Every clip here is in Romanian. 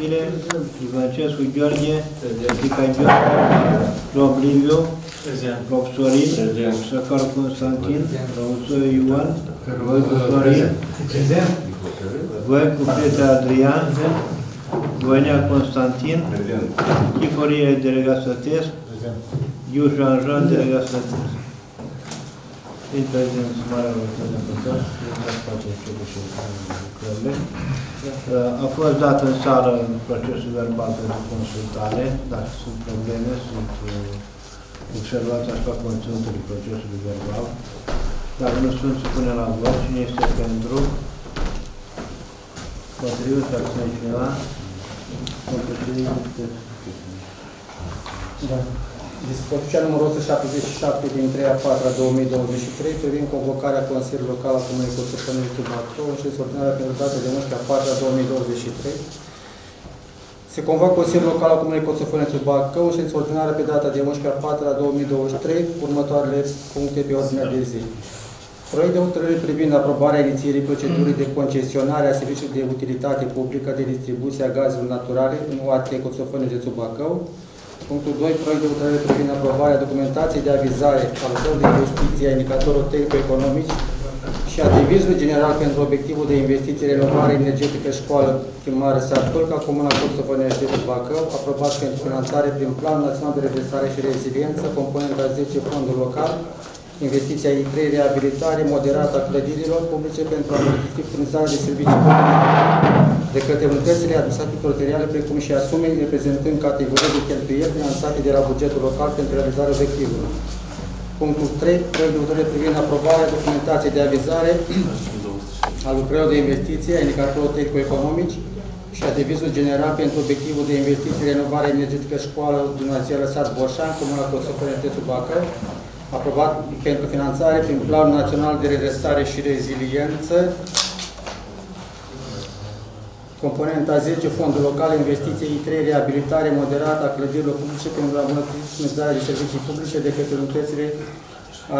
Vasile, Ivancescu Gheorghe, Pica Gheorghe, Robliviu, Profsorin, Săcar Constantin, Răuțoi Ioan, Voicu Florin, Voicu Petre Adrian, Voinea Constantin, Chiforie Delegat Sătesc, Iuș Jean Jean, Delegat Sătesc. Fiind prezent Marea Rugăciune Păcăți, face cele și lucrările. A fost dat în sală în procesul verbal pentru consultare, dacă sunt probleme, sunt observați asupra conținutului procesului verbal. Dacă nu sunt, supune la vot. Cine este pentru? Potrivit, dacă sunt cineva? Potrivit, Da. Dispoziția numărul 177 din 3 a 4 a 2023 privind convocarea Consiliului Local al Comunei Coțăpănului Tubacău și ordinarea pentru data de 11 a 4 a 2023. Se convocă Consiliul Local al Comunei Coțăpănului Bacău și ordinarea pe data de 11 a 4 a 2023 cu următoarele puncte pe ordinea de zi. Proiect de hotărâre privind aprobarea inițierii procedurii de concesionare a serviciului de utilitate publică de distribuție a gazelor naturale în UAT Coțăpănului de Bacău, Punctul 2. Proiect de hotărâre privind aprobarea documentației de avizare a lucrării de investiție a indicatorul tehnico-economici și a devizului general pentru obiectivul de investiție renovare energetică școală primară Sat Pâlca, Comuna Corsofănești de Bacău, aprobat pentru finanțare prin Planul Național de Redresare și Reziliență, componenta 10 fondul local, investiția I3, reabilitare moderată a clădirilor publice pentru a modifica furnizarea de servicii publice de către unitățile administrative teritoriale, precum și asume reprezentând categorii de cheltuieli finanțate de la bugetul local pentru realizarea obiectivului. Punctul 3. Proiect de hotărâre privind aprobarea documentației de avizare a lucrărilor de investiție, a indicatorul tehnico-economici și a devizul general pentru obiectivul de investiție, renovare energetică școală gimnazială Sat Borșan, Comuna Cosopăne, Județul Bacău, aprobat pentru finanțare prin Planul Național de Redresare și Reziliență, componenta 10, fondul local, investiție I3, reabilitare moderată a clădirilor publice pentru a îmbunătăți furnizarea de servicii publice de către unitățile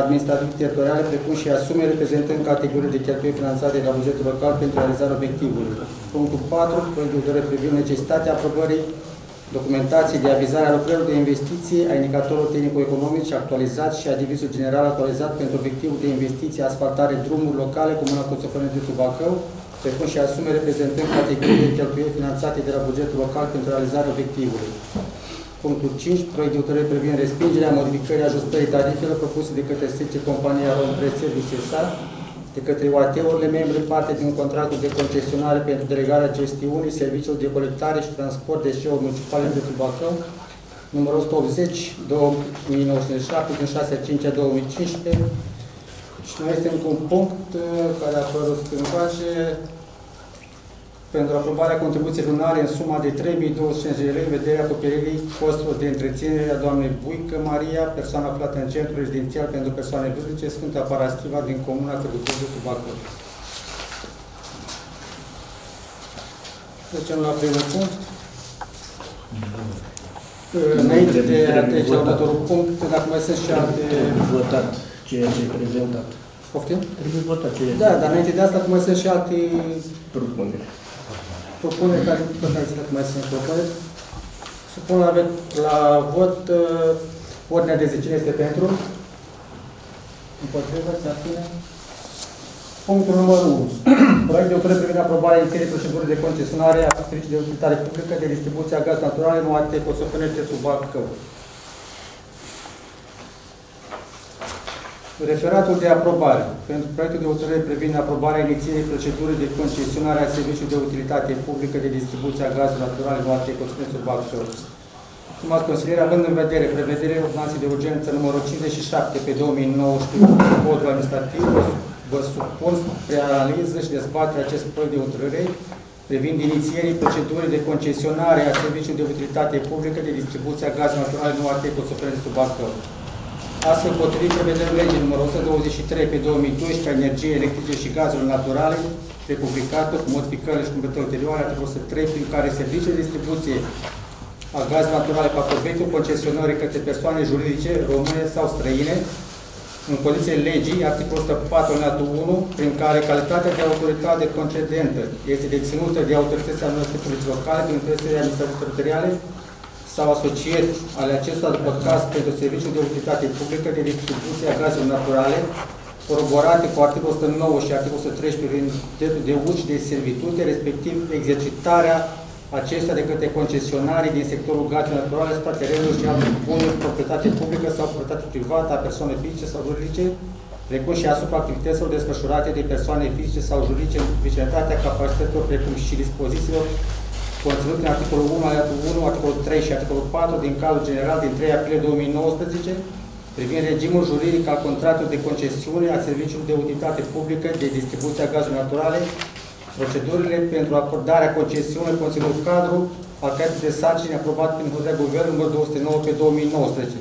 administrative teritoriale, precum și asume reprezentând categorii de cheltuieli finanțate de la bugetul local pentru realizarea obiectivului. Punctul 4. Proiectul de privind necesitatea aprobării documentației de avizare a lucrărilor de investiție, a indicatorului tehnico-economic actualizat și a divizul general actualizat pentru obiectivul de investiție, asfaltare drumuri locale, Comuna Coțofăne de Bacău, precum și asume reprezentând categorii de cheltuieli finanțate de la bugetul local pentru realizarea obiectivului. Punctul 5. Proiect de hotărâre privind respingerea modificării ajustării tarifelor propuse de către SECE Compania Rompress Services de către OAT-urile membre parte din contractul de concesionare pentru delegarea gestiunii serviciului de colectare și transport de deșeuri municipale de Bacău, numărul 180 2097 din 6 5 2015 și mai este încă un punct uh, care a apărut în pace pentru aprobarea contribuției lunare în suma de 3.250 de lei în vederea acoperirii costurilor de întreținere a doamnei Buică Maria, persoană aflată în centru rezidențial pentru persoane vârstnice, Sfânta Parastiva din Comuna Târgu Bacău. Trecem la primul punct. Înainte de a trece la următorul punct, dacă mai sunt și alte... Votat ceea ce e prezentat. Poftim? Trebuie votat ceea ce Da, dar înainte de asta, cum mai sunt și alte propuneri. propuneri care nu pot zile cum mai sunt propuneri. Supun la, la vot uh, ordinea de zi. Cine este pentru? Împotrivă, se abține. Punctul numărul 1. Proiect de hotărâre privind aprobarea inițierii procedurii de concesionare a serviciului de utilitate publică de distribuție a gaz natural în OAT Cosofănește sub Bacău. Referatul de aprobare pentru proiectul de hotărâre privind aprobarea inițierii procedurii de concesionare a serviciului de utilitate publică de distribuție a gazului natural în OAT Cosofănește Bacău. Stimați consilieri, având în vedere prevederea ordonanței de urgență numărul 57 pe 2019 codul administrativ, vă supun spre analiză și dezbatere acest proiect de hotărâre privind inițierii procedurii de concesionare a serviciului de utilitate publică de distribuție a gazului natural în OAT Cosofănește Bacău. Astfel, potrivit prevederii legii numărul 123 pe 2012 a energiei electrice și gazelor naturale, republicată cu modificările și completări ulterioare, articolul 103, prin care serviciul de distribuție a gazelor naturale fac obiectul concesionării către persoane juridice, române sau străine, în condițiile legii, articolul 104 alineatul 1, prin care calitatea de autoritate concedentă este deținută de autoritățile administrative locale din interesele administrative teritoriale sau asociat ale acestora după caz pentru serviciul de utilitate publică de distribuție a gazelor naturale, coroborate cu articolul 109 și articolul 113 privind dreptul de uz și de servitute, respectiv exercitarea acestea de către concesionarii din sectorul gazelor naturale asupra terenului și alte bunuri, proprietate publică sau proprietate privată a persoane fizice sau juridice, precum și asupra activităților desfășurate de persoane fizice sau juridice în vicinătatea capacităților, precum și dispozițiilor conținute în articolul 1, aliatul 1, articolul 3 și articolul 4 din cadrul general din 3 aprilie 2019 privind regimul juridic al contractului de concesiune a serviciului de utilitate publică de distribuție a gazelor naturale procedurile pentru acordarea concesiunii Consiliul Cadru al cadrului de sarcini aprobat prin hotărârea Guvernului numărul 209 pe 2019.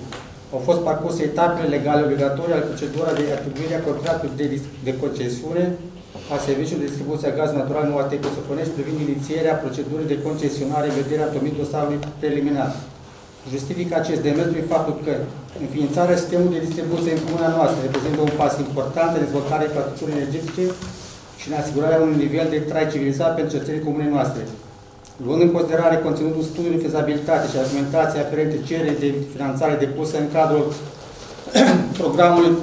Au fost parcurse etapele legale obligatorii ale procedura de atribuire a contractului de, de concesiune a serviciului de distribuție a gaz natural nu ATEC Săpănești privind inițierea procedurii de concesionare în vederea tomit dosarului preliminar. Justifică acest demers prin faptul că înființarea sistemului de distribuție în comuna noastră reprezintă un pas important în dezvoltarea infrastructurii energetice și în asigurarea unui nivel de trai civilizat pentru cetățenii comunei noastre. Luând în considerare conținutul studiului de fezabilitate și argumentația aferente cereri de finanțare depusă în cadrul programului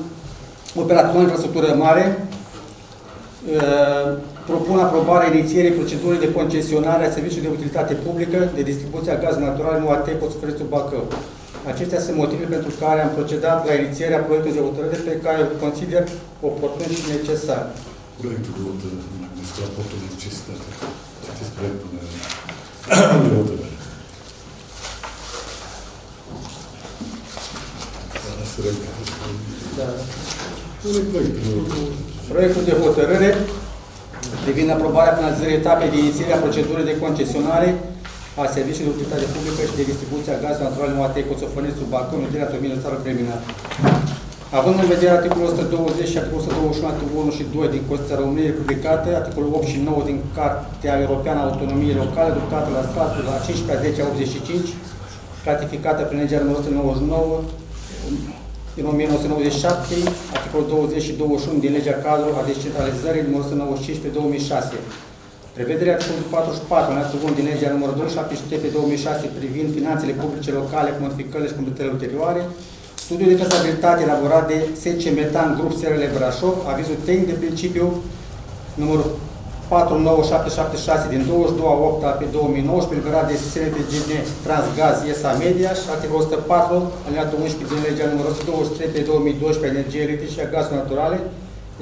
Operațiunii Infrastructură Mare, uh, propun aprobarea inițierii procedurii de concesionare a serviciului de utilitate publică de distribuție a gazului natural nu AT Poțufărețul Bacău. Acestea sunt motivele pentru care am procedat la inițierea proiectului de hotărâre pe care îl consider oportun și necesar proiectul de hotărâre, dacă despre raportul de necesitate. Citiți proiectul de, de hotărâre. Da. Proiectul de hotărâre privind aprobarea finalizării etapei de inițiere a procedurii de concesionare a serviciului de utilitate publică și de distribuție a gazului natural în UAT Coțofănești sub Bacău, în Terena Starea Preliminar. Având în vedere articolul 120 și articolul 121, articolul 1 și 2 din Constituția României publicate, articolul 8 și 9 din Cartea Europeană a Autonomiei Locale, adoptată la statul la 15 10 85, ratificată prin legea numărul 199 din 1997, articolul 20 și 21 din legea cadru a descentralizării numărul 195 pe 2006. Prevederea articolului 44, alineatul 1 din legea numărul 273 pe 2006 privind finanțele publice locale cu modificările și completările ulterioare, Studiul de fezabilitate elaborat de SC Metan Grup Serele Brașov, avizul tehnic de principiu numărul 49776 din 22 8 pe 2019, eliberat de SNTGN Transgaz ESA Media și articolul 104, alineatul 11 din legea numărul 123 pe 2012 energie electrice și a gazului naturale,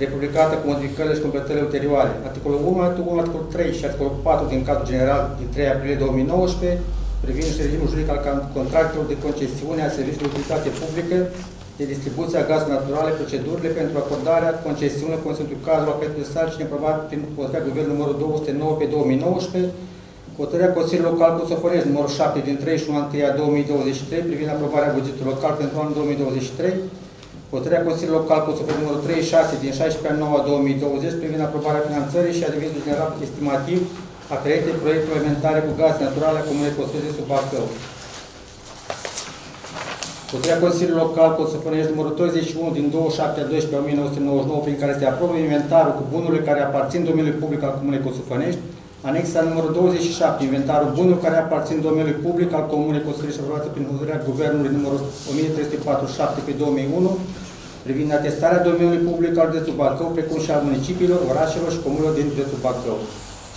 republicată cu modificările și completările ulterioare. Articolul 1, articolul 1, articolul 3 și articolul 4 din cadrul general din 3 aprilie 2019, privind și regimul juridic al contractelor de concesiune a serviciului de utilitate publică de distribuție a gazului naturale, procedurile pentru acordarea concesiunii Consiliului Cadru a de sarcini aprobat prin hotărârea Guvernul numărul 209 pe 2019, hotărârea Consiliului Local Cosofonești numărul 7 din 31 a 2023 privind aprobarea bugetului local pentru anul 2023, hotărârea Consiliului Local Cosofonești numărul 36 din 16 a 9 2020 privind aprobarea finanțării și a devizului general estimativ aferente proiectul alimentare cu gaz natural a Comunei Costoze sub Bacău. Hotărârea Consiliului Local Cosofonești numărul 31 din 27 a 12 1999 prin care se aprobă inventarul cu bunurile care aparțin domeniului public al Comunei Cosofonești, anexa numărul 27, inventarul bunurilor care aparțin domeniului public al Comunei Cosofonești aprobată prin hotărârea Guvernului numărul 1347 pe 2001, privind atestarea domeniului public al județului Bacău, precum și al municipiilor, orașelor și comunelor din județul Bacău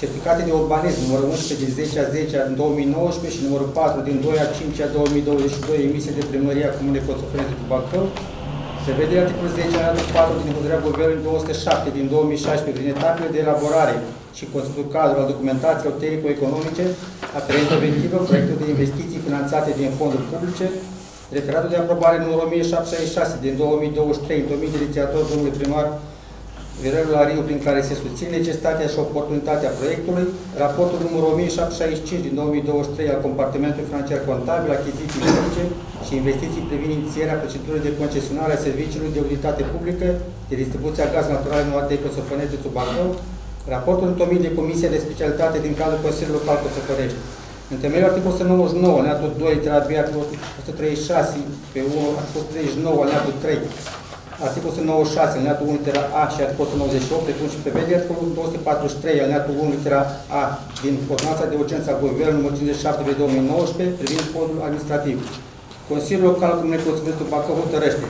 certificate de urbanism, numărul 11 din 10 a 10 în 2019 și numărul 4 din 2 a 5 a 2022 emise de primăria Comunei Coțoferențe cu Bacău, se vede articolul 10 al 4 din hotărârea Guvernului 207 din 2016 prin etapele de elaborare și conținutul cadru al documentațiilor tehnico-economice aferente obiectivă proiectul de investiții finanțate din fonduri publice, referatul de aprobare numărul 1766 din 2023, întocmit de inițiator domnului primar Virelul Ariu, prin care se susține necesitatea și oportunitatea proiectului, raportul numărul 1765 din 2023 al compartimentului financiar contabil, achiziții publice și investiții privind inițierea procedurii de concesionare a serviciului de utilitate publică de distribuție a gaz natural în Oatei Cosofănești sub Bacău, raportul întomit de Comisia de Specialitate din cadrul Consiliului Local Cosofănești. În temeiul articolul 199, alineatul 2, terapia articolul 136 pe 1, articolul 139, alineatul 3, articolul 196, alineatul 1, litera A și articolul 198, precum și prevede articolul 243, alineatul 1, litera A din ordonanța de urgență a Guvernului nr. 57 de 2019 privind fondul administrativ. Consiliul Local al Comunei Consiliului Bacău hotărăște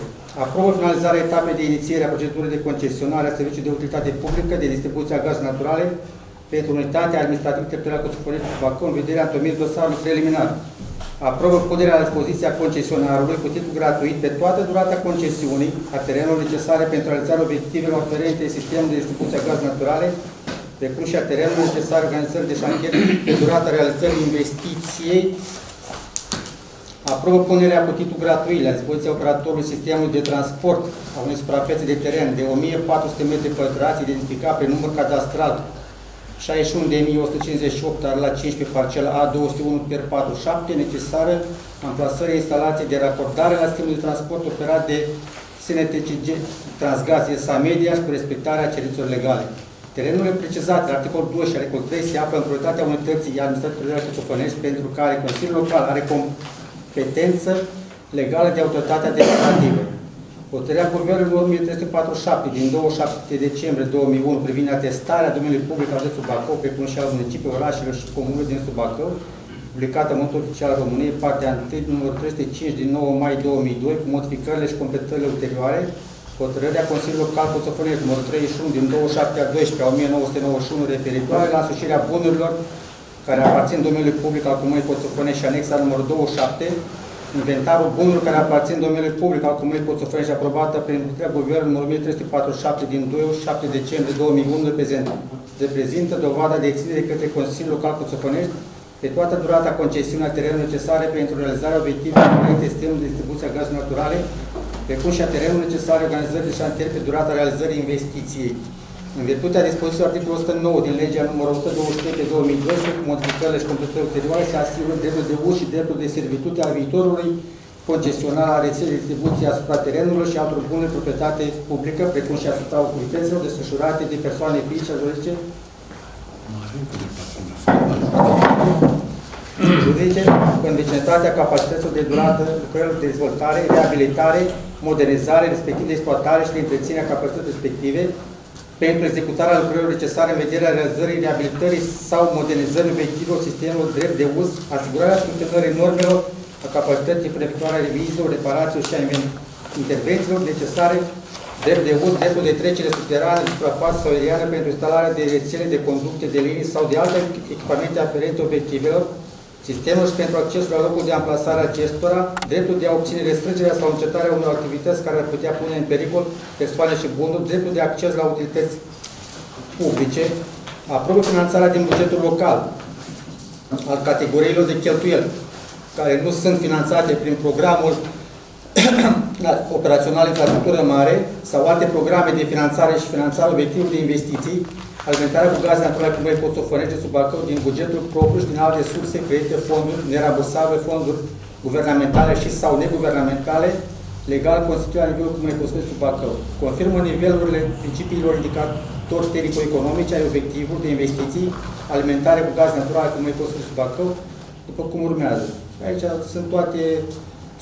aprobă finalizarea etapei de inițiere a procedurii de concesionare a serviciului de utilitate publică de distribuție a gaz naturale pentru unitatea administrativă teritorială Coțufănești Bacău în vederea întocmirii dosarului preliminar. Aprobă punerea la dispoziția concesionarului cu titlu gratuit pe toată durata concesiunii a terenurilor necesare pentru realizarea obiectivelor aferente sistemului de distribuție a gaz naturale, precum și a terenurilor necesare organizării de șantier pe durata realizării investiției Aprobă punerea cu titlu gratuit la dispoziția operatorului sistemului de transport a unei suprafețe de teren de 1400 m2 identificat prin număr cadastral 61.158 la 15 parcela A201 per 47 necesară amplasării instalației de racordare la sistemul de transport operat de SNTCG Transgaz SA Media și cu respectarea cerințelor legale. Terenurile precizate la articolul 2 și articolul 3 se află în proprietatea unității administrative Cuțofănești pentru care Consiliul Local are competență legală de autoritatea administrativă. Hotărârea Guvernului 1347 din 27 decembrie 2001 privind atestarea domeniului public al județului Bacău, precum și al municipiului orașelor și comunelor din Subacău, publicată în modul oficial al României, partea 1, numărul 305 din 9 mai 2002, cu modificările și completările ulterioare, hotărârea Consiliului Local Coțofănești, numărul 31 din 27 a 12 a 1991, referitoare la asușirea bunurilor care aparțin domeniului public al Comunei Coțofănești și anexa numărul 27, inventarul bunurilor care aparțin domeniului public al Comunei Coțofănești, aprobată prin hotărârea Guvernului 1347 din 27 decembrie 2001, reprezintă, reprezintă dovada de extindere către Consiliul Local Coțofănești pe toată durata concesiunii a terenului necesare pentru realizarea obiectivelor de sistemul de distribuție a gazului naturale, precum și a terenului necesare organizării de șantier pe durata realizării investiției. În virtutea dispoziției articolului 109 din legea numărul 123 de 2012, cu modificările și completările ulterioare, se asigură dreptul de uz și dreptul de servitute a viitorului concesionar a rețelei de distribuție asupra terenurilor și altor bunuri proprietate publică, precum și asupra activităților desfășurate de persoane fizice, juridice, juridice, în vecinătatea capacităților de durată, lucrărilor de dezvoltare, reabilitare, modernizare, respectiv de exploatare și de întreținere a capacității respective, pentru executarea lucrărilor necesare în vederea realizării, reabilitării sau modernizării obiectivelor sistemelor drept de uz, asigurarea funcționării normelor, a capacității prefectoare reviziilor, reparațiilor și a intervențiilor necesare, drept de uz, dreptul de trecere subterană de suprafață sau aeriană pentru instalarea de rețele de conducte de linii sau de alte echipamente aferente obiectivelor, sistemul și pentru accesul la locul de amplasare a acestora, dreptul de a obține restrângerea sau încetarea unor activități care ar putea pune în pericol persoane și bunuri, dreptul de acces la utilități publice, aprobă finanțarea din bugetul local al categoriilor de cheltuieli, care nu sunt finanțate prin programul operațional infrastructură mare sau alte programe de finanțare și finanțare obiectivul de investiții, alimentarea cu gaze naturale primării Postofănești sub Bacău din bugetul propriu și din alte surse, credite, fonduri nerambursabile, fonduri guvernamentale și sau neguvernamentale, legal constituit la nivelul Comunei Postofănești sub Bacău. Confirmă nivelurile principiilor indicatori tehnico-economice ai obiectivului de investiții, alimentare cu gaze naturale Comunei Postofănești sub Bacău, după cum urmează. Aici sunt toate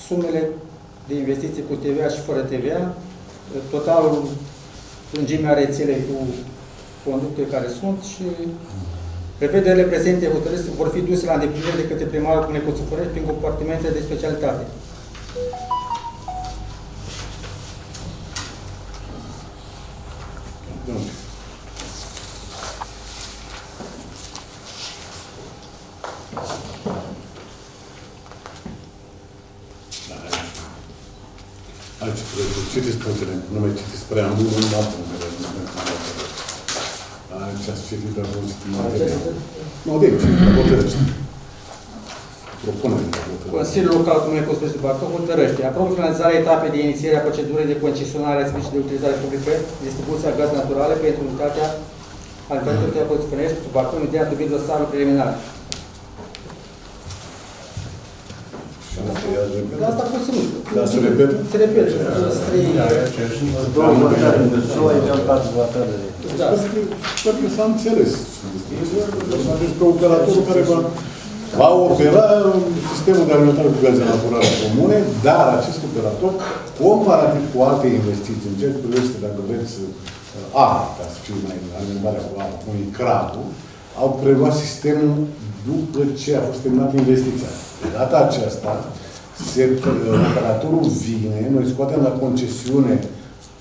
sumele de investiții cu TVA și fără TVA, totalul lungimea rețelei cu conducte care sunt și prevederile prezente hotărâți vor fi duse la îndeplinire de către primarul Comunei Coțufărești prin compartimente de specialitate. Aici, citiți punctele, nu mai citiți preambulul, nu am punctele, nu Aici ați citit de mult material. Nu, de aici, hotărăște. Propunerea de hotărăște. Consiliul Local Comunei Costoși de Bacău hotărăște. Aprobă finalizarea etapei de inițiere a procedurii de concesionare a serviciului de utilizare publică, distribuția gaz naturale pentru unitatea Alitatea Coțifănești, sub Bacău, în ideea de dosarul preliminar. Și material de Dar asta puțin. Dar se repetă? Se repetă. Sunt trei... Două votări, două aveam patru votări. Da. Sper că s-a înțeles. Deci despre operatorul care va Va opera sistemul de alimentare cu gaze naturale comune, dar acest operator, comparativ cu alte investiții, în ceea ce privește, dacă vreți, A, ca să fiu mai alimentarea cu apă, cum e crabul, au preluat sistemul după ce a fost terminată investiția. De data aceasta, se, operatorul vine, noi scoatem la concesiune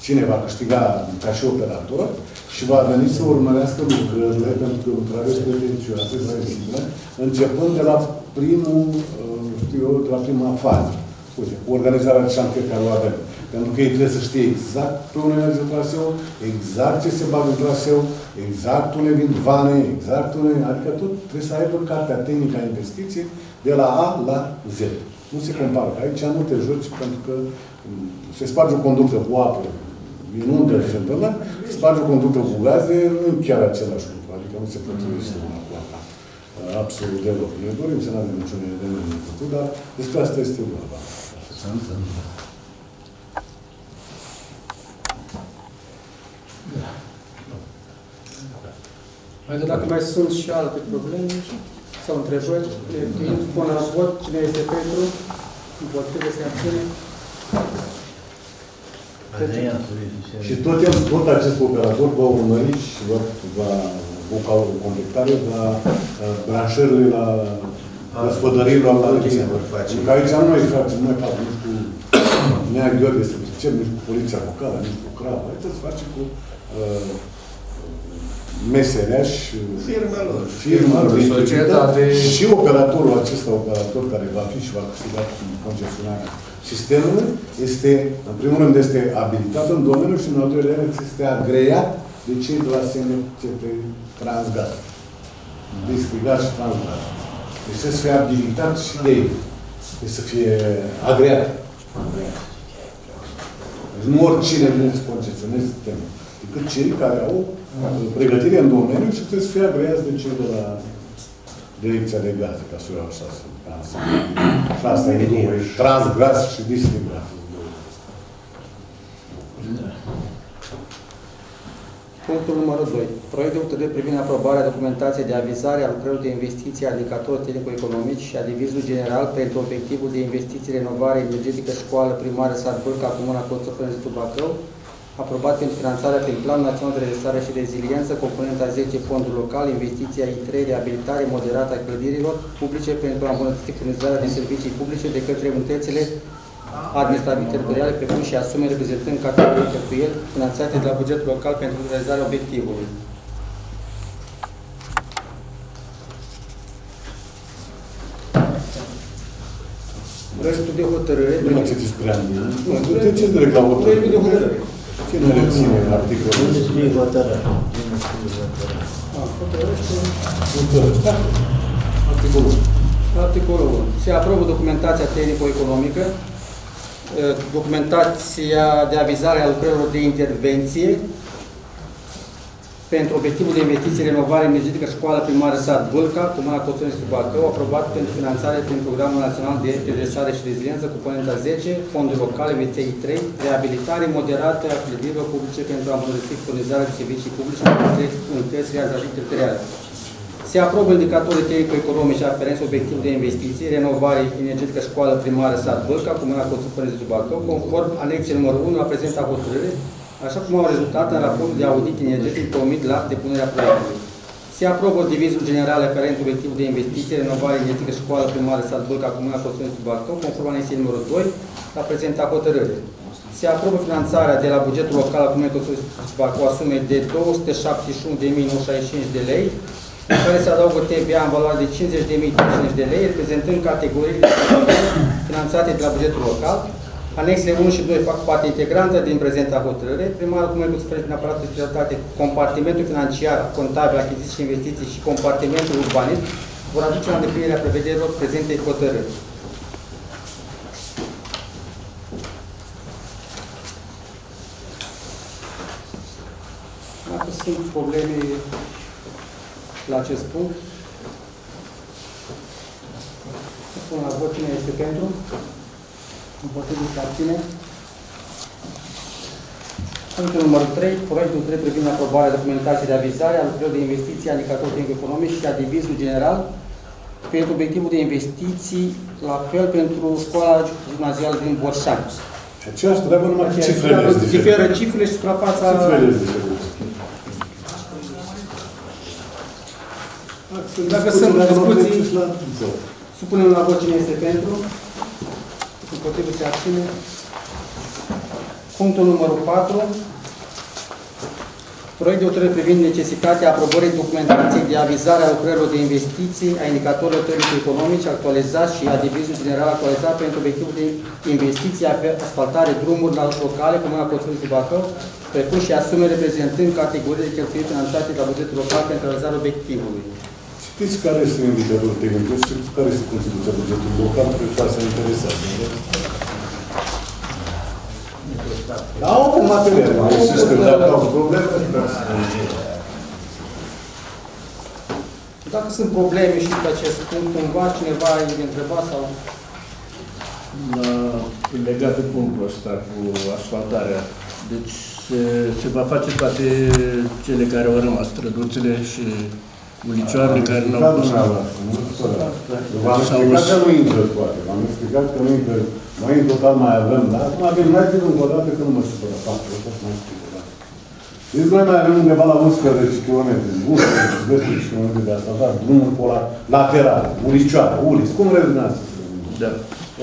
cine va câștiga ca și operator și va veni să urmărească lucrările, pentru că lucrarea este pretențioasă, sensibilă, începând de la primul, uh, știu eu, de la prima fază. Uite, organizarea de șantier care o avem. Pentru că ei trebuie să știe exact pe unde merge traseu, exact ce se bagă în traseu, exact unde vin vane, exact unde... Adică tot trebuie să aibă cartea tehnică a investiției de la A la Z. Nu se compară. Aici nu te joci pentru că mm, se sparge o conductă cu apă, inundă se întâmplă, se sparge o conductă cu gaze, nu e chiar același lucru. Adică nu se potrivește una cu alta. Absolut deloc. Ne dorim să nu avem niciun element de făcut, dar despre asta este vorba. Se întâmplă. Adică dacă mai sunt și alte probleme sau întrebări, pun la vot cine este pentru, împotrivă se abține. Adrian, Și tot, el, tot acest operator va urmări și va, va o ca o completare la uh, branșările la gospodării la Valencia. Că aici nu noi facem, noi facem, nu știu, Nea Gheorghe să zicem, nici cu poliția locală, nici cu crava. Aici se face cu uh, meseriaș, Firma lor. firma, Societate. și operatorul acesta, operator care va fi și va câștiga concesionarea sistemului, este, în primul rând, este abilitat în domeniu și în al doilea rând este agreat de cei de la SNCP Transgaz. Distrigat și Transgaz. Deci trebuie să fie abilitat și de ei. Trebuie să fie agreat. agreat. Deci nu oricine vine să concesioneze sistemul, decât cei care au pregătire în domeniu și trebuie să fie agreați de cei de la Direcția de Gaze, ca să o iau așa. să- ca să- Și asta e două, e transgaz și distrigat. Punctul numărul 2. Proiect de hotărâre privind aprobarea documentației de avizare a lucrărilor de investiții a indicator tehnico-economici și a divizului general pentru obiectivul de investiții renovare energetică școală primară sat Bâlca, Comuna Coțofân, județul Bacău, aprobat pentru finanțarea prin Plan Național de Redresare și Reziliență, componenta 10 fondul local, investiția I3, reabilitare moderată a clădirilor publice pentru a îmbunătăți furnizarea de servicii publice de către unitățile administrative teritoriale, precum și asume reprezentând categorii cheltuieli finanțate de la bugetul local pentru realizarea obiectivului. Proiectul de hotărâre Nu mă citiți prea mult. Nu, treceți direct la Proiectul de hotărâre. Hotărâre. Cine reține articolul? Unde scrie hotărârea? Unde scrie hotărârea? Ah, hotărăște. Hotărâre. Da. Articolul. Articolul 1. Se aprobă documentația tehnico-economică, eh, documentația de avizare a lucrărilor de intervenție pentru obiectivul de investiții renovare energetică școală primară sat Vâlca, Comuna Cotrâni și Bacău, aprobat pentru finanțare prin Programul Național de Redresare și Reziliență, componenta 10, fonduri locale, VTI 3, reabilitare moderată a clădirilor publice pentru a îmbunătăți furnizarea de servicii publice în unități realizative teritoriale. Se aprobă indicatorii tehnico-economici aferenți obiectiv de investiții, renovare energetică școală primară sat Bălca, Comuna Coțufării de Bacău, conform anexei numărul 1 la prezenta hotărâre, așa cum au rezultat în raportul de audit energetic promit la depunerea proiectului. Se aprobă divizul general aferent obiectivul de investiții, renovare energetică școală primară sat Bălca, Comuna Coțufării de Bacău, conform anexei numărul 2 la prezenta hotărâre. Se aprobă finanțarea de la bugetul local al Comunei Coțufării de Bacău a sumei de 271.965 de lei, în care se adaugă TVA în valoare de 50.050 de lei, reprezentând categorii finanțate de la bugetul local. Anexele 1 și 2 fac parte integrantă din prezenta hotărâre. Primarul Comunei Cuțufări prin aparatul de specialitate, compartimentul financiar, contabil, achiziții și investiții și compartimentul urbanism vor aduce la îndeplinirea prevederilor prezentei hotărâri. Dacă sunt probleme la acest punct. Pun la vot cine este pentru. Împotriva și abține. Punctul numărul 3. Proiectul 3 privind aprobarea documentației de avizare a lucrărilor de investiții a indicator tehnic economic și a divizului general pentru obiectivul de investiții, la fel pentru școala gimnazială din Borșani. Aceeași treabă, numai că cifrele sunt diferite. Diferă cifrele și suprafața... Cifrele sunt diferite. Dacă sunt discuții- discuții... La... Supunem la vot cine este pentru. Împotrivă se abține. Punctul numărul 4. Proiect de hotărâre privind necesitatea aprobării documentației de avizare a lucrărilor de investiții, a indicatorilor tehnice economice actualizați și a divizului general actualizat pentru obiectivul de investiții, asfaltare drumuri la locale, Comuna Cotrului Bacău, precum și asume reprezentând categorii de cheltuieli finanțate la bugetul local pentru realizarea obiectivului. Știți care este indicatorul tehnic? Știți care este contribuția bugetului local? Cred că asta interesează. nu? Da, o material, nu există, dacă au probleme, trebuie să Dacă sunt probleme și pe acest punct, cumva cineva îi întreba sau... la, legat de punctul ăsta cu asfaltarea. Deci se, se va face toate cele care au rămas, străduțele și ulicioarele care nu au fost. V-am explicat că nu intră toate. V-am explicat că nu intră. Noi în total mai avem, dar acum avem mai bine încă o dată că nu mă supără faptul ăsta să mai explic o dată. Deci noi mai avem undeva la 11 km, 11 km de asta, da, drumul pe ăla lateral, ulicioară, uliți, cum rezonați? Da.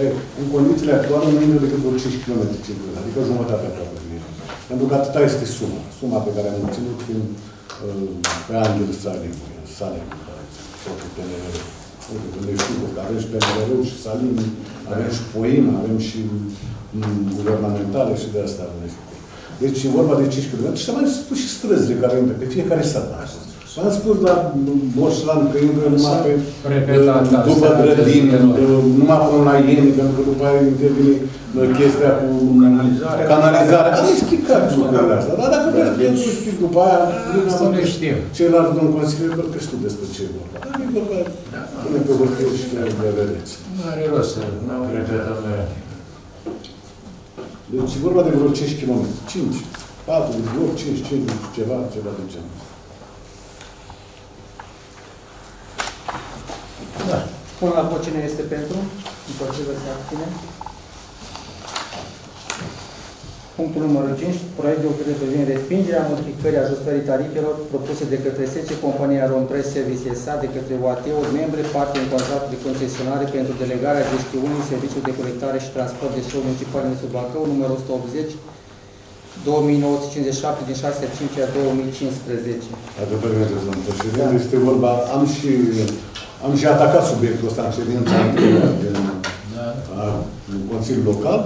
Ei, în condițiile actuale nu intră decât vreo 5 km circular, adică jumătatea aproape din ele. Pentru că atâta este suma, suma pe care am obținut prin, uh, pe Angel Salim, Salim, sau pe PNR. Uite, când le știu că avem și PNR și Salim, avem și Poim, avem și mm, guvernamentale și de asta avem și deci e vorba de 5 km și să mai spus și străzile care intră pe fiecare sat. V-am spus la Borșlan că intră numai pe Repetat, da, după asta grădini, este numai până la ieni, pentru că după aia intervine uh, chestia cu Canalizarea. canalizarea. Am explicat lucrurile astea, dar dacă vreți să nu știu după aia, Să ne știm. ceilalți domn consilier, pentru că știu despre ce e vorba. Dar e vorba, pune pe hârtie și le vedeți. Nu are rost să repetăm mereu. Deci e vorba de vreo 5 km. 5, 4, 8, 5, 5, ceva, ceva de genul. Până la vot cine este pentru. Împotrivă se abține. Punctul numărul 5. Proiect de hotărâre privind respingerea modificării ajustării tarifelor propuse de către SECE Compania Rompress Service SA de către OATO, membre parte în contractul de concesionare pentru delegarea gestiunii serviciului de colectare și transport de sol municipal în Bacău, numărul 180, 2957 din 6 5 a 2015. Dacă permiteți, domnul președinte, este vorba, am și, am și atacat subiectul ăsta în ședința anterioară din a, în Consiliul Local.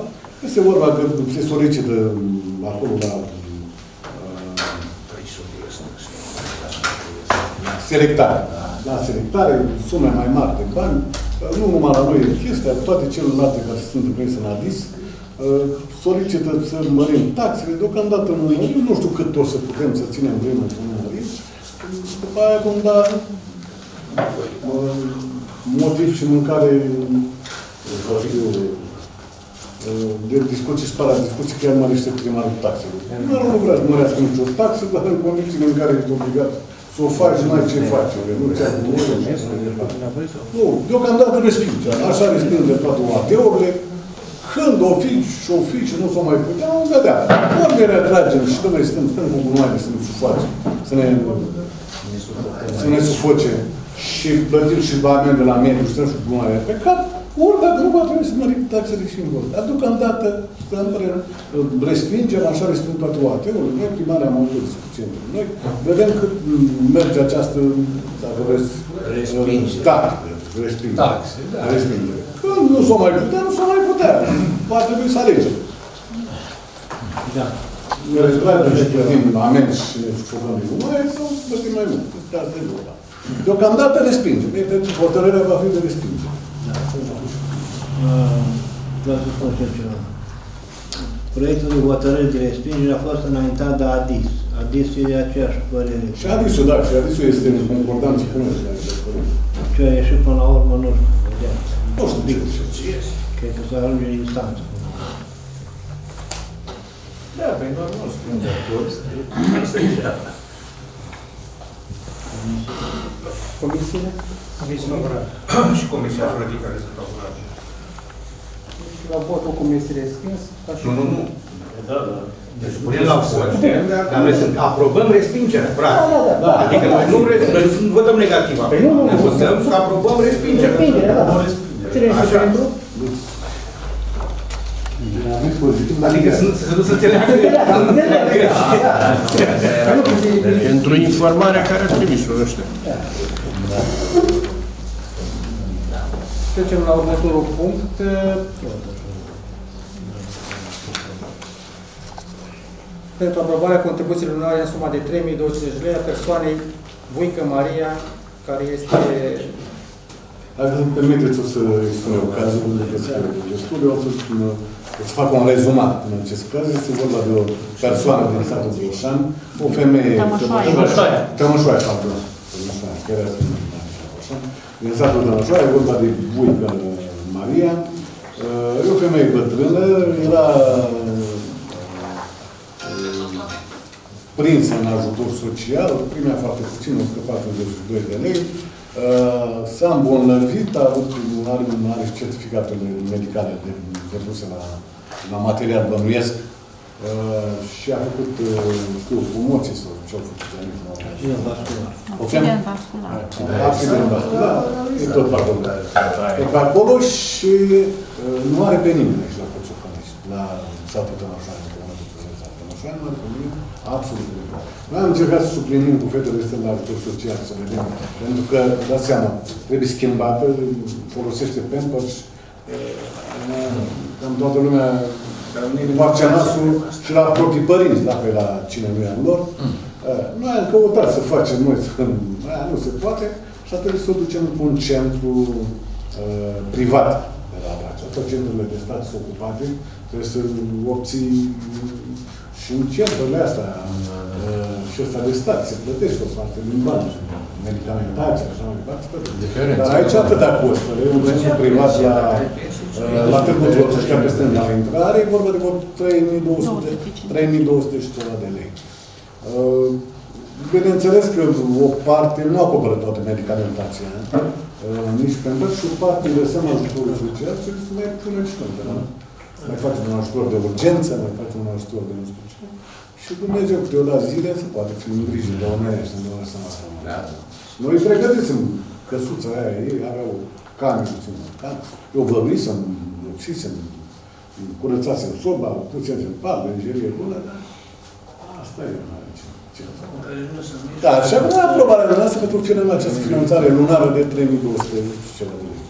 Este vorba că se solicită m, acolo la a, selectare. La selectare, sume mai mari de bani, nu numai la noi e chestia, toate celelalte care sunt prinse în ADIS, uh, solicită să mărim taxele, deocamdată nu, nu știu cât o să putem să ținem vremea să nu mărim. După aia vom da uh, motiv și mâncare uh, știu, uh, de discuții, spara discuții, chiar mărește primarul taxele. Nu, nu vrea să mărească nicio taxă, dar în condițiile în care ești obligat să o faci, nu ai ce face. Nu ți-a Nu, deocamdată respinge. Așa respinge toate OAT-urile. Când o fi și o fi și nu s-o mai putea, vom vedea. Ori ne retragem și nu mai stăm, stăm cu gunoaie să ne sufoace, să ne, să ne sufoce și plătim și bani de la mediu, stăm și cu gunoaie pe cap, ori dacă nu va trebui să mărim taxele și învol. Dar deocamdată stăm pre- respingem, așa resping toate OAT-urile. Noi primarea am avut discuție între noi. Vedem cât merge această, dacă vreți, Respingere. da, respingere. Taxe, da. Respingere. Când nu s-o mai putea, nu s-o mai putea. Va trebui să alegem. Da. Ne retragem și plătim amenzi și ne sufocăm din gunoaie sau plătim mai mult. Asta e vorba. Deocamdată respingem. Ei, pentru hotărârea va fi de respingere. Uh, Vreau să spun și eu ceva. Proiectul de hotărâre de respingere a fost înaintat de ADIS. ADIS e de aceeași părere. Și Adisul, da, și Adisul este în concordanță cu noi. Ce a ieșit până la urmă, nu știu, vedem. Nu știu ce. Cred că să ajunge în instanță. Da, pe normal, spun de acord. Asta e treaba. Comisiile? Comisia favorabilă. Și Comisia Juridică care sunt favorabile. Și la votul comisiei respins. ca și Nu, nu, nu. Da, da. Deci punem la vot, dar noi să aprobăm respingerea, practic. Da, da, da. Adică noi nu, re- noi nu votăm negativ acum. Păi nu, nu, Ne nu. votăm să aprobăm respingerea. Respingere, da. Cine este Așa. pentru? Din aviz pozitiv, dar Adică să nu- să nu se înțeleagă. Pentru informarea care a trimis-o ăștia. Trecem la următorul punct. Pentru aprobarea contribuției lunare în suma de 3.250 lei a persoanei Voică Maria, care este... Dacă îmi permiteți, o să expun eu cazul de destul de studiu, o să, o să fac un rezumat în acest caz. Este vorba de o persoană din satul Bioșan, o femeie... Tămășoaia. Tămășoaia. Tămășoaia, pardon. Tămășoaia, chiar era să nu așa. Din satul Tămășoaia, e vorba de Buică Maria. E o femeie bătrână, era prinsă în ajutor social, primea foarte puțin, 142 de lei, Uh, s-a îmbolnăvit, a avut are, are și certificatele medicale de, depuse la, la material bănuiesc uh, și a făcut, uh, știu, promoții sau ce au făcut de aici. Accident vascular. Accident vascular. Accident vascular, e tot pe acolo. E pe acolo și uh, nu are pe nimeni aici la Coțofanești, la satul Tămășoane, că mă duc la satul Tămășoane, nu are pe nimeni, absolut nimeni. Noi am încercat să suplinim cu fetele astea la ajutor social, să vedem, pentru că, dați seama, trebuie schimbată, folosește Pampers, uh, cam toată lumea face nasul și la proprii părinți, dacă e la cine nu e al lor. Uh, Noi am căutat să facem noi, să- aia nu se poate, și a trebuit să o ducem într-un centru uh, privat de la Dacia. Tot centrurile de stat sunt ocupate, trebuie să obții și în centrurile astea uh, și ăsta de stat, se plătește o parte din bani, medicamentație, așa mai departe. tot. Dar aici atâta costă, e un centru privat la, uh, la Târgu Torțu și chiar pe stânga la intrare, e vorba de vreo 3200, 3200 și ceva de lei. Uh, Bineînțeles că o parte nu acoperă toată medicamentația, uh, nici pentru și o parte lăsăm ajutorul social și să mai punem și noi, da? Mai facem un ajutor de urgență, mai facem un ajutor de nu știu ce. Și Dumnezeu câteodată zile se poate fi în grijă de oameni și de nu lăsăm asta. Noi pregătisem căsuța aia, ei aveau came, puțin cam. Eu văruisem, lopsisem, curățasem soba, pusem în pat, lenjerie bună, dar asta e, nu are ce. ce să fac. Da, și acum aprobarea noastră pentru firma această finanțare lunară de 3200 și ceva de lei.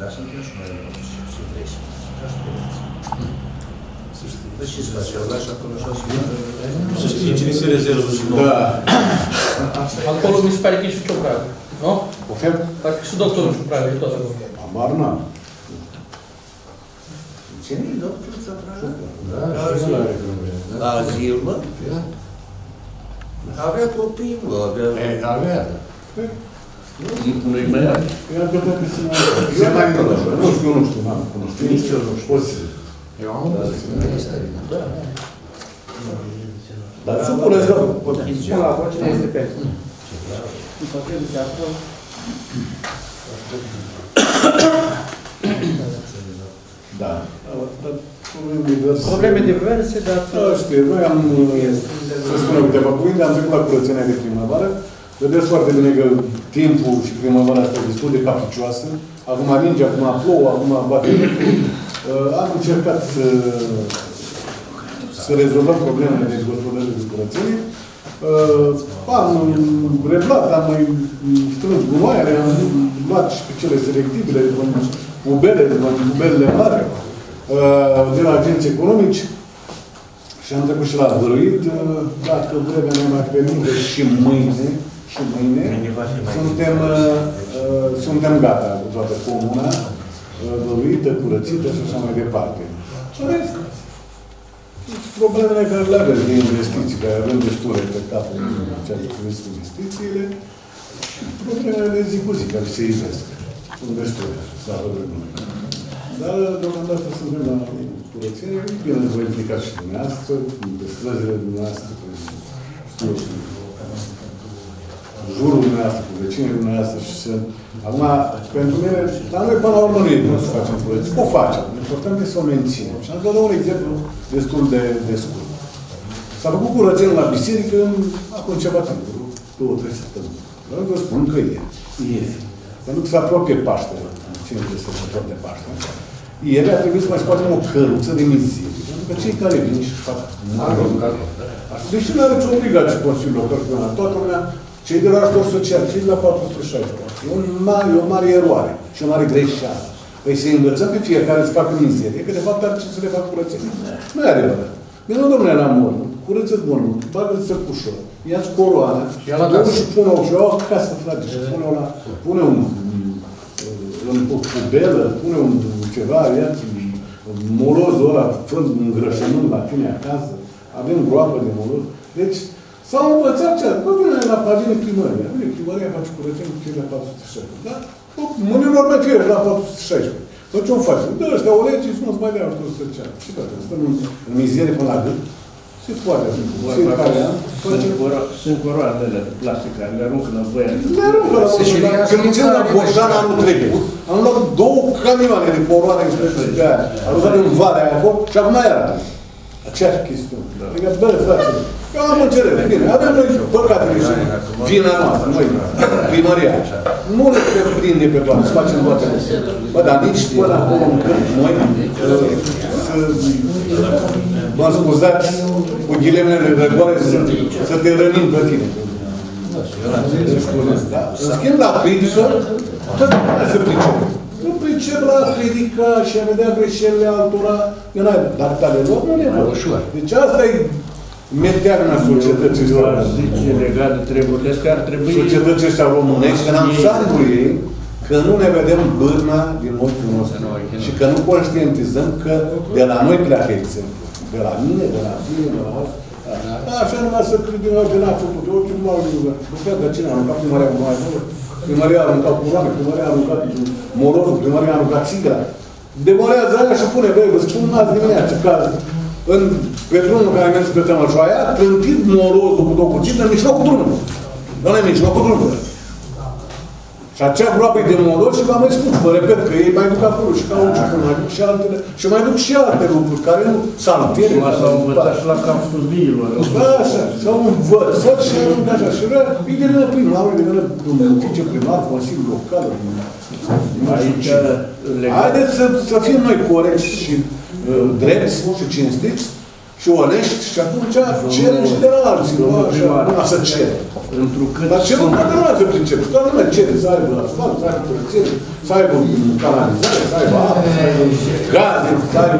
Da, suntem și noi să vrei să Să știți că așa, și acolo așa să știe cine se rezervă și nu. Da. Acolo mi se pare că e și Ciupragu, nu? Ofer? Parcă și doctorul Ciupragu e tot acolo. Amar n-am. Cine e doctorul Țăpraga? Da, și la La azil, mă? Avea copii, mă, avea... Avea. Nu-i mai are. Eu am gătat că se mai... Se mai Nu știu, nu știu, n-am cunoștință. Nici eu nu știu. Posibil. Eu am Da. Dar să puneți, da. Spun la vot cine este pentru. Împotrivă se aprobă. Da. Dar probleme diverse. Probleme diverse, dar... Da, știu, noi am, să spunem câteva cuvinte, am trecut la curățenia de primăvară. Vedeți foarte bine că timpul și primăvara asta e destul de capricioasă. Acum ninge, acum plouă, acum bate vântul. Uh, Am încercat să, să rezolvăm problemele de gospodărie de curățenie. Uh, am reblat, am mai strâns gunoaiele, am luat și pe cele selectivele, de la pubele, de la pubelele mari, uh, de la agenții economici. Și am trecut și la văruit, uh, dacă vremea ne mai permite și mâine, și mâine, Mâine va fi mai suntem, uh, uh, suntem gata cu toată comuna, uh, văruită, curățită și așa mai departe. În rest, Problemele care le avem de investiții, care avem destule pe capul în ceea ce privesc investițiile, și problemele de zi cu zi care se ivesc. Sunt destule, să avem noi. Dar, deocamdată, suntem la curățenie, bine vă implicați și dumneavoastră, pe străzile dumneavoastră, pe eu știu, jurul dumneavoastră, cu vecinii dumneavoastră și să... Acum, pentru mine, dar noi până la urmă nu e bine să facem curățenie. O facem. Important este să o menținem. Și am să dau un exemplu destul de, de scurt. S-a făcut curățenie la biserică în, acum ceva timp, vreo două, trei săptămâni. Vreau să vă spun că e. E. Pentru că se apropie Paștele, ține de sărbători de Paște. Ieri a trebuit să mai scoatem o căruță de mizerie. Pentru că cei care vin și fac Deși nu are nicio obligație Consiliul Local Comunal. Toată lumea, cei de la ajutor social, cei de la 416. E, un mare, e o mare eroare și o mare greșeală. Păi să învățăm pe fiecare să facă mizerie, că de fapt ar ce să le facă curățenie. Nu e adevărat. Eu nu, domnule, la mormânt, curăță-ți mormânt, bagă-ți cușor, ia-ți coroana, Și ia la casă. și pune o, și ia o casă, frate, și pune o la, pune un, în o cubelă, pune un ceva, ia molozul ăla, fă îngrășământ la tine acasă, avem groapă de moloz. Deci, s-au învățat ce? Bă, vine la pagine primăria. Vine primăria, face curățenie cu cei la 416. Da? Mâinilor mai fie la 416. Păi ce o faci? Dă ăștia o lege și nu-ți mai dea ajutor social. Ce faci? Stăm în, în mizerie până la gât? Se poate. Fiecare an. Sunt coro- Sunt coroane alea de plastic care le aruncă la băia. Le aruncă la Se și Când ridică țin la Bojan anul trecut, am luat două camioane de coroane spre pe aia. Am luat în Valea aia acolo și acum era. Aceeași chestiune. Adică, bă, frate, eu am înțeles, bine, avem noi păcatele și vina noastră, noi, primăria. Nu le prinde pe toate, să facem toate. Bă, dar nici până acolo încât noi să, mă scuzați, cu ghilemele de răgoare, să, să te rănim pe tine. Da. În schimb, la critică, tot lumea se pricepe. Nu pricep la critica și a vedea greșelile altora, eu n-ai, dar pe ale lor nu le văd. Ușor. Deci asta e meteagna societății Eu aș astea. zice legat de treburile astea, ar trebui... Societății astea românești, în ansamblu ei, că nu ne vedem bârna din ochiul nostru. Și că nu conștientizăm că de la noi pleacă exemplu. De la mine, de la tine, de la alții. Da, așa numai să credem că n-a făcut. Eu ce m-au lucrat, dar cine a aruncat primăria mai mult? Primăria a aruncat curoane, primăria a aruncat morozul, primăria a aruncat țigăra. Demorează aia și pune, băi, vă spun azi dimineață, că în, pe drumul care merge pe Tămășoaia, a trântit morozul cu două cuțite în mijlocul drumului. Nu în mijlocul drumului. Și acea groapă e de moloz și v-am mai spus, vă repet, că ei mai duc acolo și cauciuc, mai duc și altele, și mai duc și alte lucruri care nu saltiere. M-a s-au învățat și la campusul viilor. Da, așa, sau învățat și aruncă așa. Și vrea, e de vină primar, e de vină viceprimar, Consiliul Local. Aici, legat... Haideți să, să fim noi corecți și uh, drepți și cinstiți și onești și atunci cerem și de la alții. Nu așa, nu să cerem. Întrucât Dar ce nu sunt- toată lumea se pricepe. Toată lumea cere să aibă asfalt, să aibă curățenie, să aibă canalizare, să aibă apă, să aibă gaze, să aibă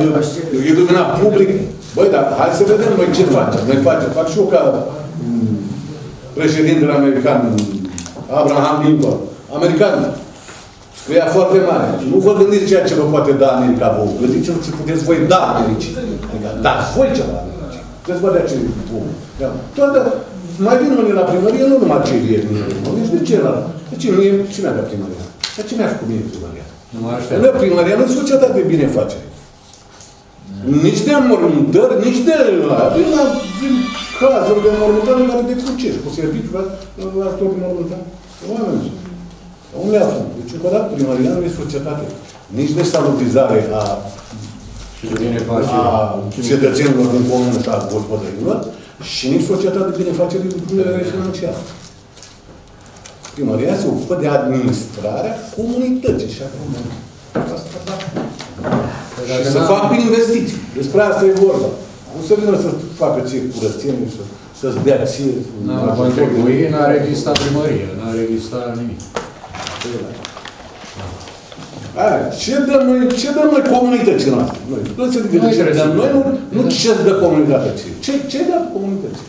iluminat public. Băi, dar hai să vedem noi ce facem. Noi facem. Fac și eu ca mm, președintele american, Abraham Lincoln. American. Scria foarte mare. Nu vă gândiți ceea ce vă poate da America vouă. Gândiți ce puteți voi da Americii. Adică dați voi ceva Americii. Puteți vă dea ce bun. Da. Toată, mai vin unii la primărie, nu numai cei ieri, nici de celălalt. De ce mie, ce mi-a dat primăria? Dar ce mi-a făcut mie primăria? Nu mă Că aștept. noi, primăria nu e societate de binefacere. Nici de mormântări, nici de la, din, la, din cazuri de mormântări în care de crucești, cu serviciu, la ajutor de mormântări. Oameni. Unde aflăm? Deci, încă o dată, primăria nu e societate. Nici de salutizare a Și de bine face. a cetățenilor din comună și a gospodărilor și nici societatea de binefacere din punct de vedere financiar. Primăria se ocupă de administrarea comunității și acum asta da. Și să facă investiții. Despre asta e vorba. Nu să vină să facă ție curățenie și să, să-ți dea ție. Nu, Da, vă contribui, n-ar exista primărie, n-ar exista nimic. Aia, ce dăm noi, ce dăm noi comunității noastre? Noi, nu se Noi gândește ce trebuie dăm să- noi, nu, nu ce îți dă comunitatea ție. Ce, ce dă comunității?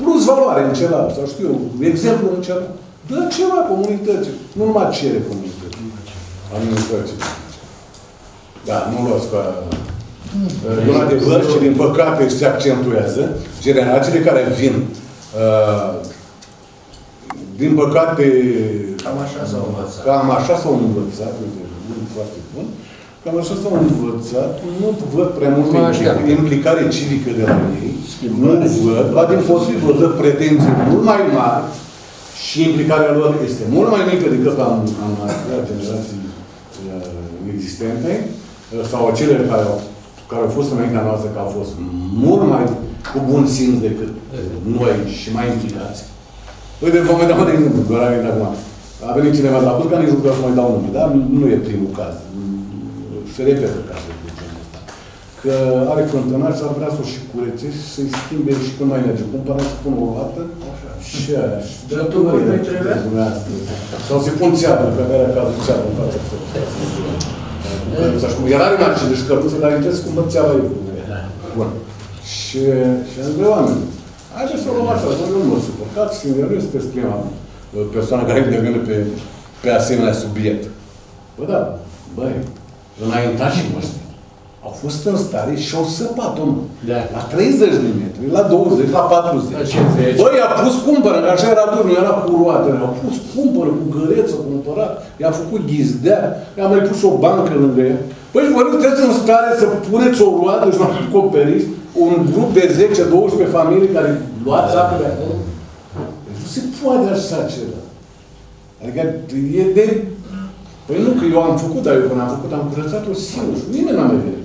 Plus valoare în celălalt, sau știu eu, exemplu în celălalt. Dă ceva comunității. Nu numai cere comunității. Administrație. Da, nu luați ca... E un adevăr și din păcate se accentuează. Generațiile care vin uh, din păcate Cam așa s-au învățat. Cam așa s-au învățat, uite, un foarte bun. Cam așa s-au învățat, nu văd prea multă Mă așteaptă. implicare civică de la ei, Schimbare. nu văd, ba din potrivă, dă pretenții mult mai mari și implicarea lor este mult mai mică decât am, am astea generații uh, existente uh, sau acele care au, care au fost înaintea noastră, că au fost mult mai cu bun simț decât noi și mai implicați. Uite, vă mai dau un exemplu, doar am venit acum. A venit cineva de la Pârca, nici nu vreau să mai dau nume, dar nu e primul caz. Se repetă cazul de genul ăsta. Că are fântânar și ar vrea să o și curețe și să-i schimbe și când mai merge. Cumpără să pună o lată și aia. Și de la tu tu mai trebuie? Sau se pun țeapă, pe care era cazul țeapă în fața. Căruța și cum era în acele și șcăruță, dar trebuie să cumpăr țeava eu. Bun. Și, și am zis, oameni, haideți să o luăm așa, să nu mă suportați, sincer, nu sunteți prima uh, persoană care intervine pe, pe asemenea subiect. Bă, da, băi, înaintașii noștri au fost în stare și au săpat, domnul. Da. La 30 de metri, la 20, la 40. La 50. Băi, a pus cumpără, că așa era tur, nu era cu roate. A pus cumpără, cu găreță, cu cumpărat. I-a făcut ghizdea, i-a mai pus o bancă lângă el. Păi, vă nu sunteți în stare să puneți o roată și mai acoperiți un grup de 10-12 familii care luați apă de acolo? Deci nu se poate așa ceva. Adică e de... Păi nu, că eu am făcut, dar eu când am făcut, am curățat-o singur și nimeni n-a mai venit.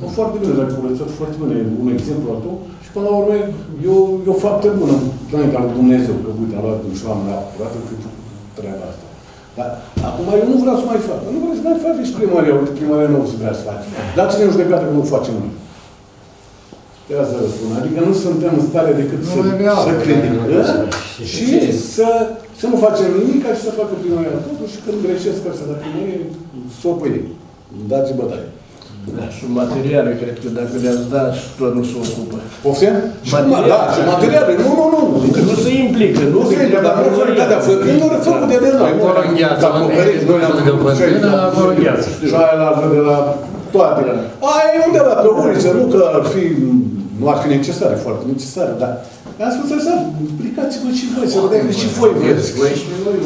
Nu foarte bine, dar curățat foarte bine, e un exemplu al tău. Și până la urmă, e o, e o faptă bună, înaintea lui Dumnezeu, că uite, a luat un șoam la curată, că făcut treaba asta. Dar acum eu nu vreau să mai fac. Nu vreau să mai fac și primăria, uite, primăria nu o să vrea să faci. Dați-ne o judecată că nu o facem noi. De asta vă spun. Adică nu suntem în stare decât să, să criticăm și să, să nu facem nimic și să facă primăria totul și când greșesc ăsta la primărie, să o pui. Dați bătaie. Da, și materiale, cred că dacă le-ați dat, tot nu se ocupă. Poftim? Și cum, Materiale. da, și materiale. Nu, nu, nu. Că nu se implică, nu Nu se implică, dar majoritatea făcând nu refăcut de de noi. Acolo în gheață, Dacă acoperiți, noi am lângă făcut fântână, și- acolo în gheață. Și aia la de la toate. Aia e undeva pe uliță, nu că ar fi, nu ar fi necesare, foarte necesare, dar am spus așa, implicați-vă și voi, să vedem și voi vreți.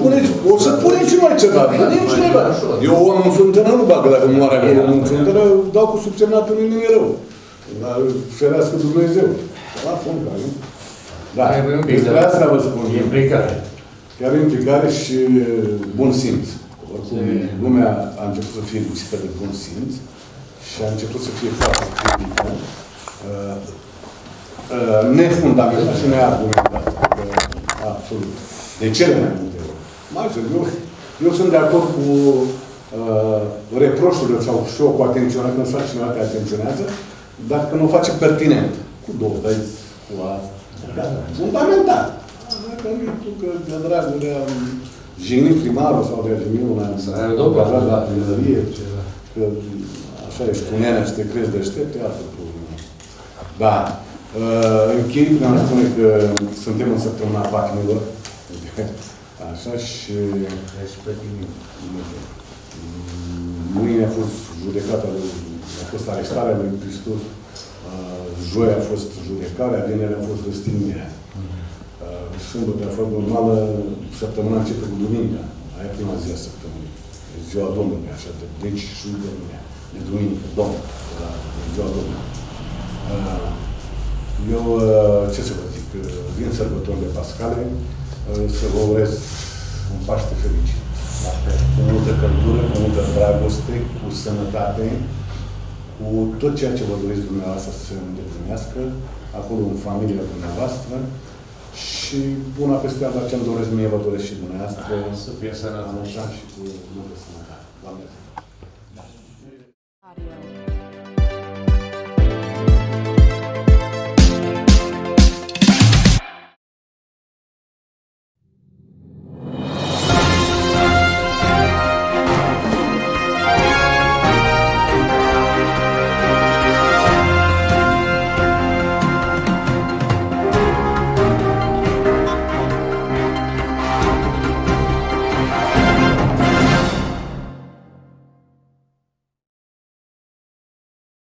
Puneți, o să punem și noi ceva, punem și noi. Eu om în fântână nu bagă, dacă moare acolo în fântână, dau cu subsemnat în mine rău. Dar ferească Dumnezeu. La fund, ca nu? Da, Trebuie un pic despre de- asta vă spun. Implicare. Chiar implicare și bun simț. Oricum, lumea a început să fie lipsită de bun simț și a început să fie foarte critică, uh, uh, nefundamentat și neargumentat. Uh, absolut. De cele mai multe ori. Mai sunt, eu, eu sunt de acord cu uh, reproșurile sau și eu cu atenționarea, când fac cineva care atenționează, dar când o face pertinent, cu dovezi, cu asta. Gata. Fundamental. Dacă nu tu că de dragul de a jigni primarul sau de a jigni una Să ai dovadă, la da. primărie, că așa ești cu nenea și te crezi deștept, e altă problemă. Da. Uh, închei prin a spune că suntem în săptămâna patimilor. Așa și mâine a fost judecata, lui- a fost arestarea lui Hristos, uh, joi a fost judecarea, vineri a fost răstignirea. Uh, Sâmbătă a fost normală, săptămâna începe cu duminica. Aia e prima zi a săptămânii. E Ziua Domnului, așa de deci și de mâine. De duminică, Domn, la ziua Domnului. Uh, Eu, uh, ce să vă zic, uh, vin sărbătorile pascale, uh, să vă urez un Paște fericit. Cu multă căldură, cu multă dragoste, cu sănătate, cu tot ceea ce vă doriți dumneavoastră să se îndeplinească, acolo în familia dumneavoastră și una peste alta ce îmi doresc mie, vă doresc și dumneavoastră. Să fie sănătos. Așa și cu multă sănătate. Doamne.